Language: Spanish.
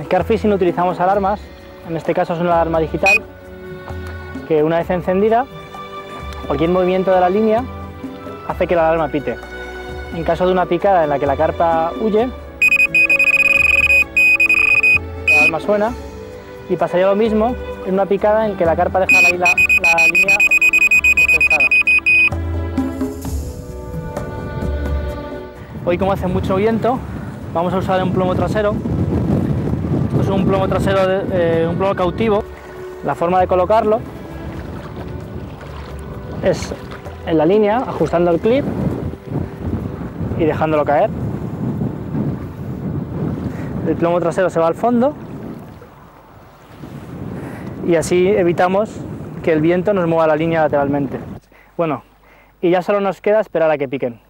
En Carfishing utilizamos alarmas, en este caso es una alarma digital, que una vez encendida, cualquier movimiento de la línea hace que la alarma pite. En caso de una picada en la que la carpa huye, la alarma suena y pasaría lo mismo en una picada en que la carpa deja ahí la, la línea. Hoy como hace mucho viento, vamos a usar un plomo trasero. Esto es un plomo trasero, de, eh, un plomo cautivo. La forma de colocarlo es en la línea, ajustando el clip y dejándolo caer. El plomo trasero se va al fondo y así evitamos que el viento nos mueva la línea lateralmente. Bueno, y ya solo nos queda esperar a que piquen.